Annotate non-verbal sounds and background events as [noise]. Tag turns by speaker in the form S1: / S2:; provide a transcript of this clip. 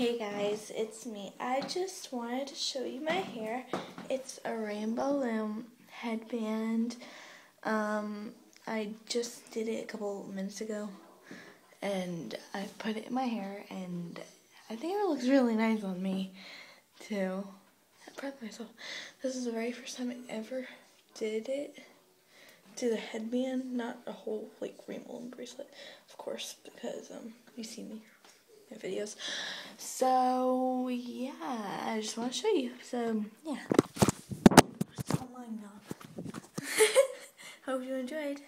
S1: Hey guys, it's me. I just wanted to show you my hair. It's a rainbow loom headband. Um, I just did it a couple minutes ago and I put it in my hair and I think it looks really nice on me too. I'm proud of myself. This is the very first time I ever did it to the headband, not a whole like rainbow loom bracelet, of course, because um you see me my videos. So yeah, I just want to show you. So yeah, it's online now. [laughs] Hope you enjoyed.